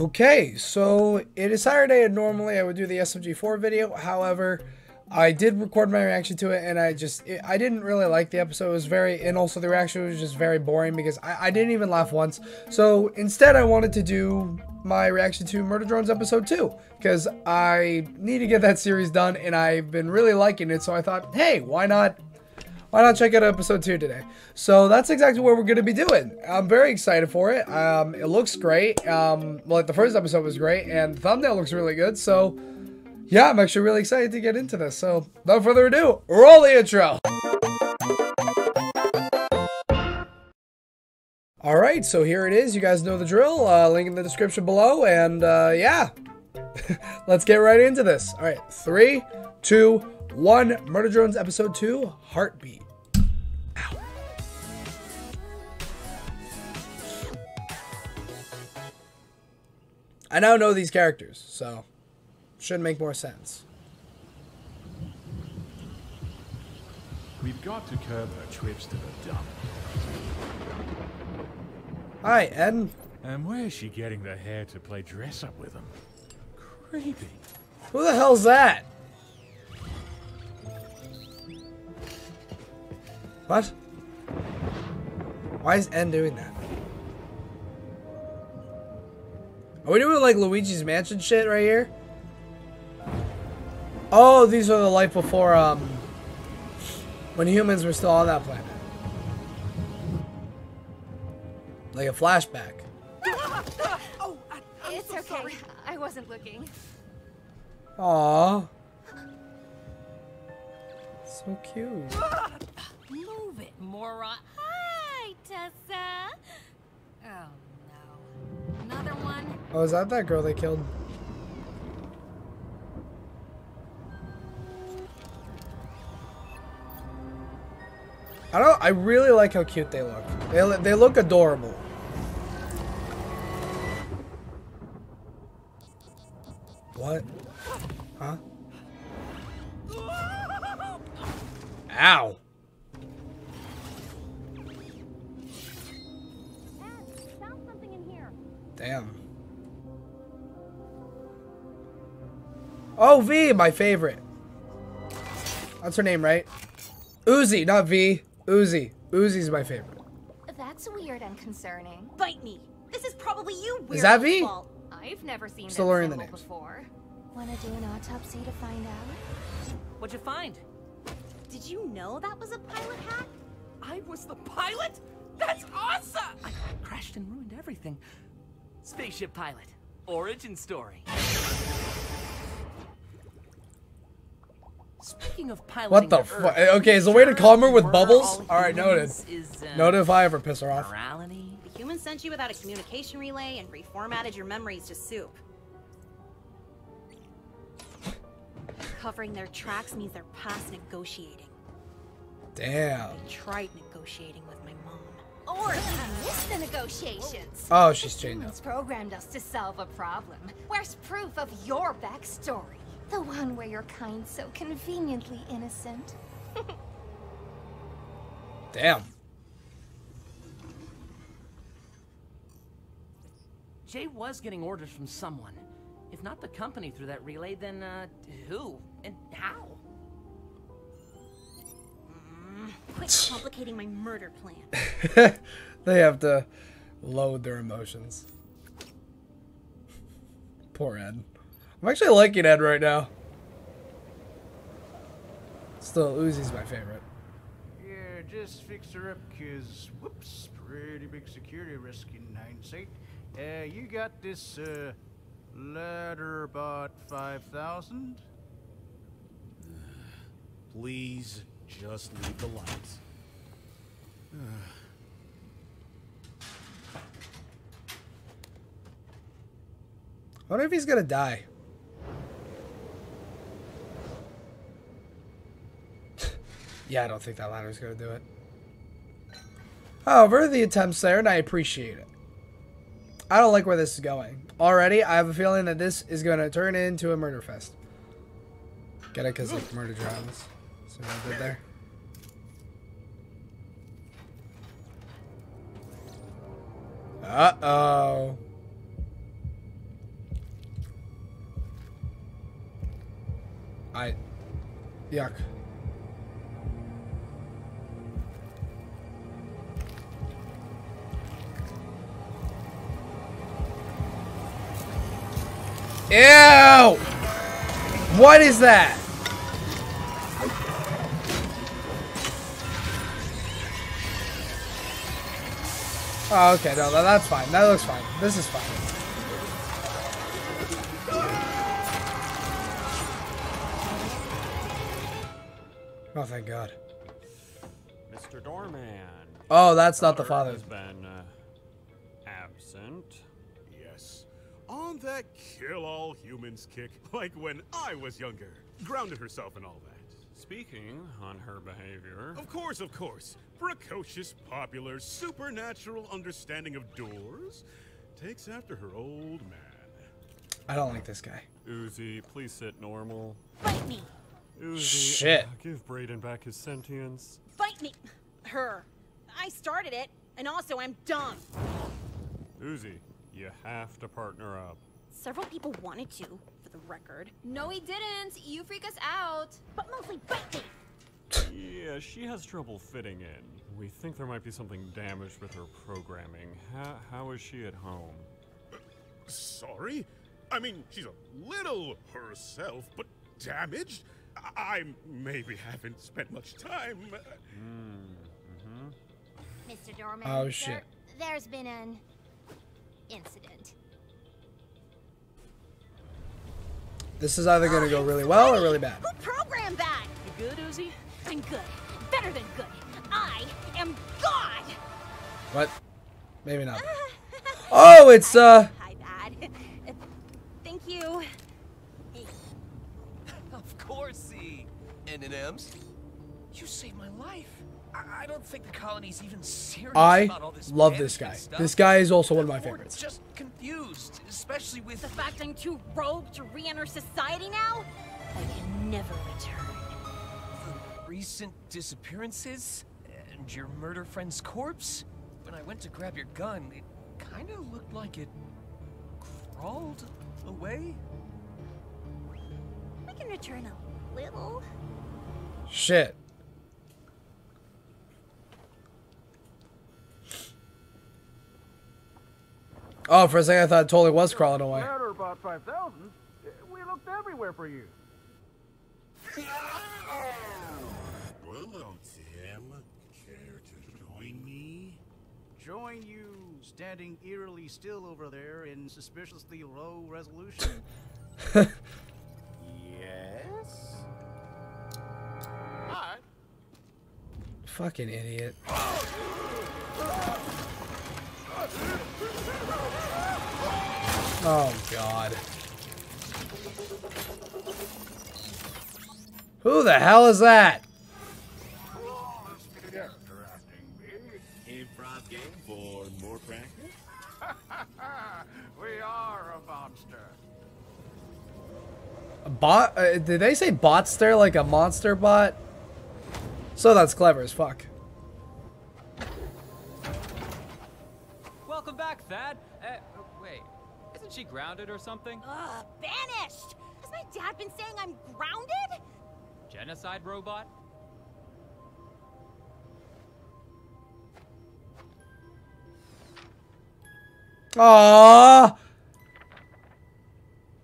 Okay, so it is Saturday, and normally I would do the SMG4 video. However, I did record my reaction to it, and I just it, I didn't really like the episode. It was very, and also the reaction was just very boring because I, I didn't even laugh once. So instead, I wanted to do my reaction to Murder Drones episode 2 because I need to get that series done, and I've been really liking it. So I thought, hey, why not why not check out episode two today? So that's exactly what we're going to be doing. I'm very excited for it. Um, it looks great. Um, well, like the first episode was great, and the thumbnail looks really good. So, yeah, I'm actually really excited to get into this. So, without further ado, roll the intro. All right, so here it is. You guys know the drill. Uh, link in the description below, and uh, yeah, let's get right into this. All right, three, two, one. Murder Drones episode two, Heartbeat. I now know these characters, so should make more sense. We've got to curb her trips to the dump. Hi, Ed. And where's she getting the hair to play dress up with him? Creepy. Who the hell's that? What? Why is N doing that? Are we doing like Luigi's Mansion shit right here? Oh, these are the life before, um, when humans were still on that planet. Like a flashback. oh, I, it's so okay. Sorry. I wasn't looking. Aww. So cute. Move it, moron. Hi, Tessa. Oh no. Another one. Oh, is that that girl they killed? I don't. I really like how cute they look. They they look adorable. What? Huh? Ow. Damn. Oh, V, my favorite. That's her name, right? Uzi, not V. Uzi. Uzi's my favorite. That's weird and concerning. Bite me. This is probably you. Weird Is that me? fault. I've never seen Still that learning the names. before. Wanna do an autopsy to find out? What'd you find? Did you know that was a pilot hack? I was the pilot? That's awesome! I crashed and ruined everything. Spaceship pilot. Origin story. Speaking of piloting What the to fu- okay, is the way to calm her with bubbles? all Alright, noted. humans Is, uh, Noted if I ever piss her off. Morality? The humans sent you without a communication relay and reformatted your memories to soup. Covering their tracks means they're past negotiating. Damn. They Tried negotiating with my mom. Or even missed the negotiations. Oh, she's chained up. Programmed us to solve a problem. Where's proof of your backstory? The one where you're kind so conveniently innocent. Damn. Jay was getting orders from someone. If not the company through that relay, then, uh, who? And how? Quit complicating my murder plan. they have to load their emotions. Poor Ed. I'm actually liking Ed right now. Still, Uzi's my favorite. Yeah, just fix her up, cause whoops, pretty big security risk in hindsight. Uh, you got this, uh, ladder about 5,000? Please just leave the lights. I wonder if he's gonna die. yeah, I don't think that ladder's gonna do it. However, the attempt's there, and I appreciate it. I don't like where this is going. Already, I have a feeling that this is gonna turn into a murder fest. Get it? Because like murder See what I did there? Uh-oh. I... Yuck. Ew! What is that? Oh, okay, no, no, that's fine. That looks fine. This is fine. Oh, thank God. Mr. Doorman. Oh, that's not the Daughter father. Has been uh, absent. Yes. On that kill all humans kick, like when I was younger. Grounded herself and all that. Speaking on her behavior. Of course, of course. Precocious, popular, supernatural understanding of doors takes after her old man. I don't like this guy. Uzi, please sit normal. Fight me! Uzi, Shit. uh, give Braiden back his sentience. Fight me! Her. I started it, and also I'm dumb. Uzi, you have to partner up. Several people wanted to, for the record. No, he didn't. You freak us out. But mostly bite! Yeah, she has trouble fitting in. We think there might be something damaged with her programming. How, how is she at home? Sorry? I mean, she's a little herself, but damaged? I, I maybe haven't spent much time. uh, Mr. Doorman. Oh, there- shit. There's been an incident. This is either gonna go really well or really bad. Who programmed that? You good, Uzi? I'm good. Better than good. I am God! What? Maybe not. Oh, it's uh. Hi, Dad. Thank you. Of course, E. M&M's. You saved my life. I, I don't think the colony's even serious I about all this love this guy. Stuff. This guy is also one of my We're favorites. just confused, especially with The fact I'm too rogue to re-enter society now? I can never return. the recent disappearances and your murder friend's corpse. When I went to grab your gun, it kind of looked like it crawled away. We can return a little. Shit. Oh, for a second I thought it totally was crawling away. Ladder about 5,000? Eh, we looked everywhere for you. Well, Tim, care to join me? Join you standing eerily still over there in suspiciously low resolution. Yes? Fucking idiot. Oh god. Who the hell is that? Improv game for more practice? we are a monster. A bot? Uh, did they say botster like a monster bot? So that's clever as fuck. She grounded or something? Ugh, banished! Has my dad been saying I'm grounded? Genocide robot? Aww.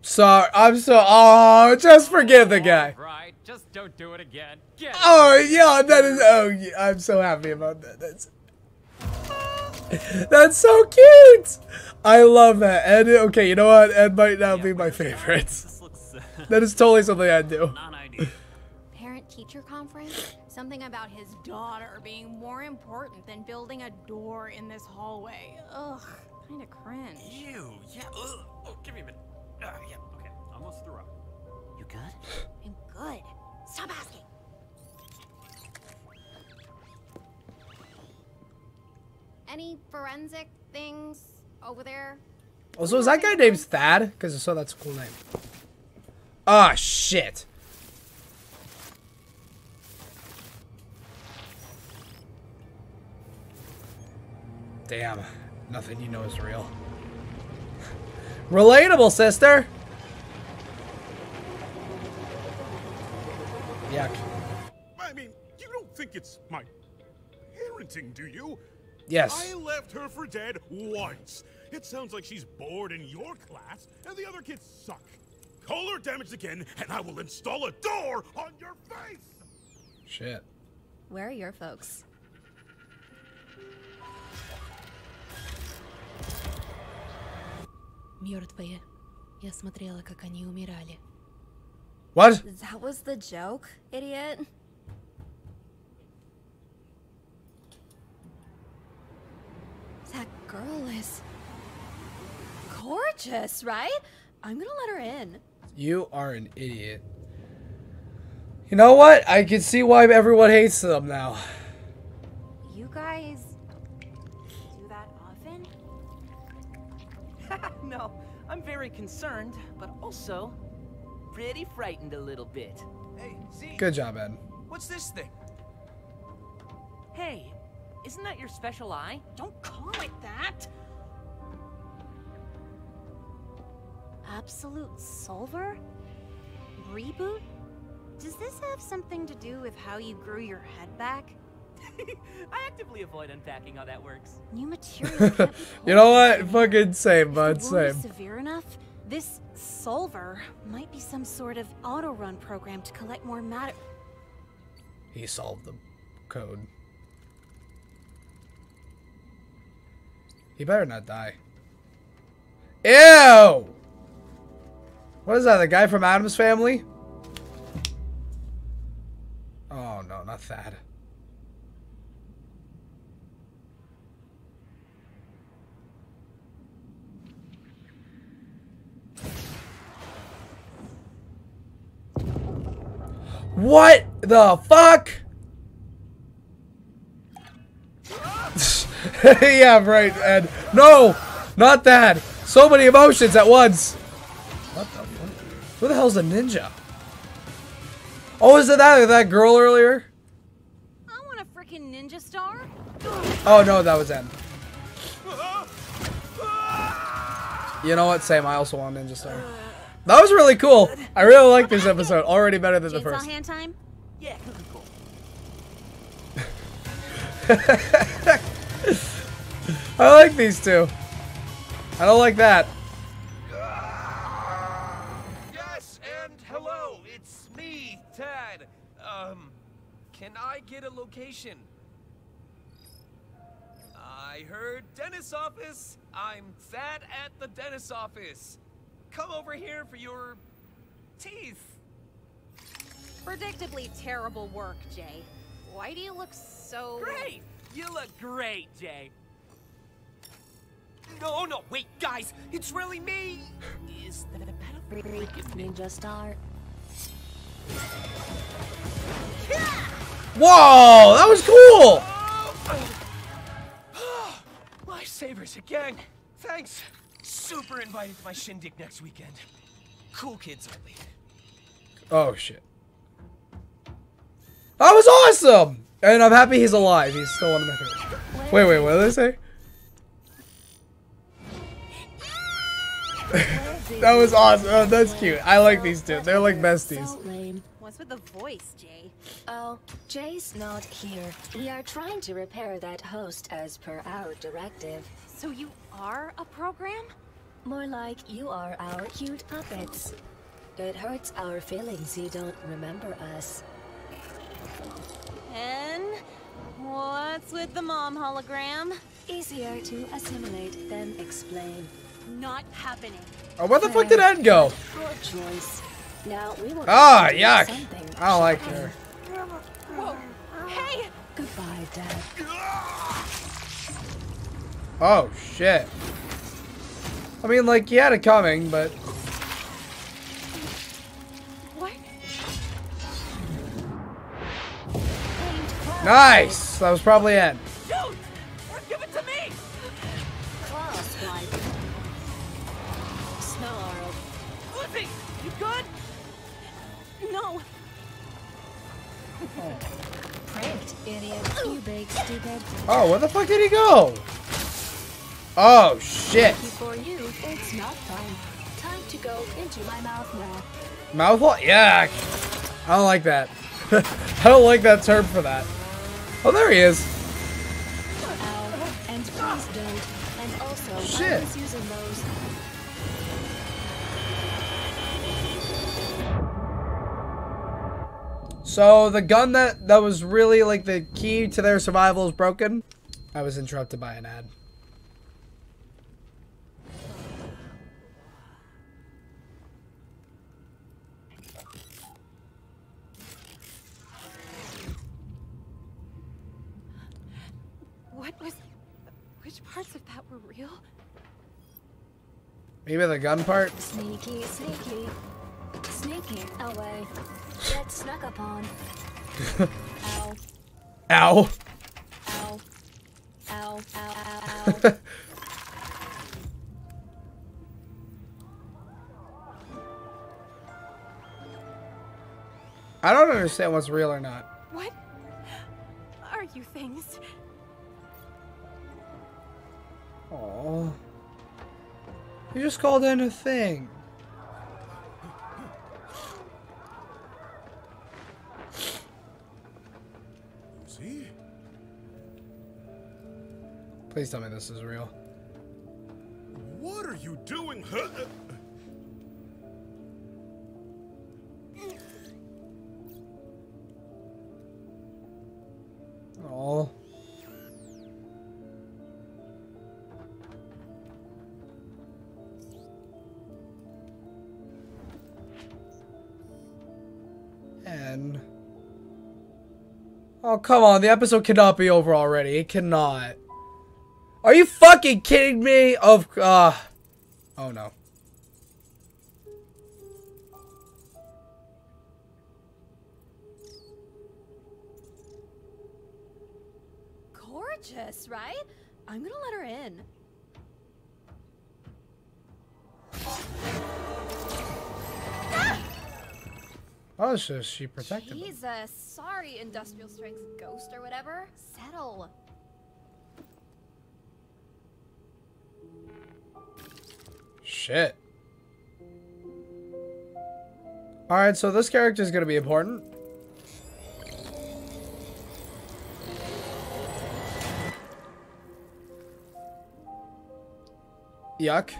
Sorry, I'm so. Oh, just forgive the guy. Right, just don't do it again. Get Oh yeah, that is. Oh, yeah, I'm so happy about that. That's. That's so cute. I love that. Ed, okay, you know what? Ed might now be my favorite. This looks uh, That is totally something I'd do. non-ideal. Parent teacher conference? Something about his daughter being more important than building a door in this hallway. Ugh, kinda cringe. Ew, yeah, ugh. Oh, give me a minute. Ah, yeah, okay, I almost threw up. You good? I'm good. Stop asking. any forensic things over there? Oh, so is that guy named Thad? Because I saw that's a cool name. Ah, oh, shit. Damn, nothing you know is real. Relatable, sister. Yuck. I mean, you don't think it's my parenting, do you? Yes. I left her for dead once. It sounds like she's bored in your class, and the other kids suck. Call her damaged again, and I will install a door on your face! Shit. Where are your folks? Мертвые. Я смотрела, как они умирали. What? That was the joke, idiot. Girl is gorgeous, right? I'm gonna let her in. You are an idiot. You know what? I can see why everyone hates them now. You guys do that often? no, I'm very concerned, but also pretty frightened a little bit. Hey, Z. Good job, Ed. What's this thing? Hey, isn't that your special eye? Don't call it that. Absolute Solver? Reboot? Does this have something to do with how you grew your head back? I actively avoid unpacking how that works. New material You know what? Fucking same, bud. the wound is Same. severe enough, this solver might be some sort of auto-run program to collect more matter. He solved the code. He better not die. Ew! What is that? The guy from Addams Family? Oh no, not that. What the fuck? yeah, right, Ed. No, not that. So many emotions at once. What the fuck? Who the hell's a ninja? Oh, is it that that girl earlier? I want a freaking ninja star. Oh no, that was Ed. You know what? Sam? I also want a Ninja Star. That was really cool. I really like this episode. Already better than the Chainsaw first. hand time? Yeah, cool, cool. I like these two. I don't like that. Yes, and hello, it's me, Thad. Um, can I get a location? I heard dentist office. I'm Thad at the dentist office. Come over here for your teeth. Predictably terrible work, Jay. Why do you look so Great! You look great, Jay. No, oh, no, wait, guys, it's really me. Is that a Ninja Star. Whoa, that was cool. Lifesavers again. Thanks. Super invited to my shindig next weekend. Cool kids only. Oh shit. That was awesome. And I'm happy he's alive. He's still one of my favorites. Wait, wait, what did I say? that was awesome. Oh, that's cute. I like these two. They're like besties. So lame. What's with the voice, Jay? Oh, Jay's not here. We are trying to repair that host as per our directive. So you are a program? More like you are our cute puppets. It hurts our feelings you don't remember us. And what's with the mom hologram? Easier to assimilate than explain. Not happening. Oh, where the fuck did Ed go? Good choice. Now we will Ah, yuck. I don't like her. Whoa. Hey! Goodbye, Dad. Oh shit. I mean, like, he had it coming, but nice. That was probably Ed. Dude! Or give it to me! Crosswipe. Snarl. Uzi! You good? No. Pranked, idiot. You big stupid. Oh, where the fuck did he go? Oh shit. For you, it's not fun. Time to go into my mouth now. Mouthwash? Yuck. I don't like that. I don't like that term for that. Oh, there he is. And don't. And also, Shit. using those. So the gun that that was really like the key to their survival is broken. I was interrupted by an ad. Were real? Maybe the gun part. Sneaky, sneaky. Sneaky oh, away. Get snuck upon. Ow. Ow. Ow. Ow. Ow. Ow. Ow. I don't understand what's real or not. You just called in a thing. See? Please tell me this is real. What are you doing? Oh, come on. The episode cannot be over already. It cannot. Are you fucking kidding me? Of uh Oh no. Gorgeous, right? I'm gonna let her in. Oh, so she protected them. Jesus, sorry, industrial strength ghost or whatever. Settle. Shit. Alright, so this character is going to be important. Yuck.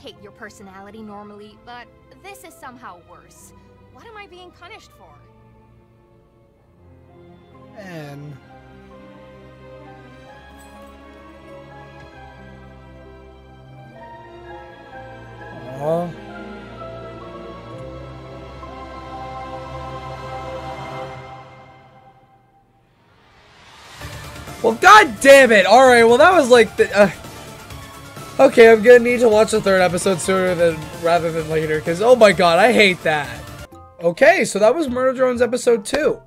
Hate your personality normally, but this is somehow worse. What am I being punished for? And... Oh. Well, god damn it! Alright, well that was like the... Uh, okay, I'm gonna need to watch the third episode sooner than rather than later, because oh my god, I hate that. Okay, so that was Murder Drones episode 2.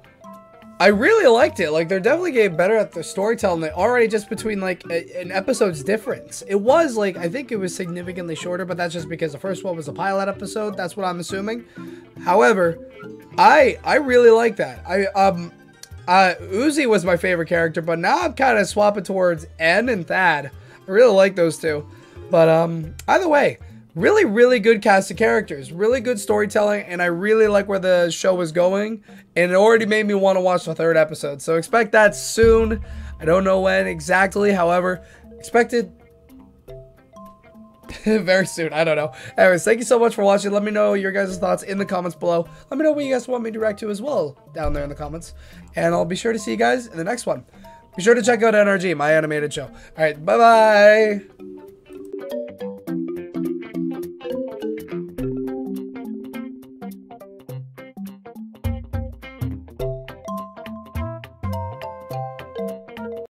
I really liked it. Like, they're definitely getting better at the storytelling. They already just between like a, an episode's difference. It was like I think it was significantly shorter, but that's just because the first one was a pilot episode. That's what I'm assuming. However, I I really like that. I um uh Uzi was my favorite character, but now I'm kind of swapping towards N and Thad. I really like those two. But um either way, really really good cast of characters really good storytelling and i really like where the show was going and it already made me want to watch the third episode. So expect that soon. I don't know when exactly however expected very soon. I don't know. Anyways thank you so much for watching. Let me know your guys thoughts in the comments below. Let me know what you guys want me to react to as well down there in the comments. And i'll be sure to see you guys in the next one. Be sure to check out nrg my animated show. All right bye bye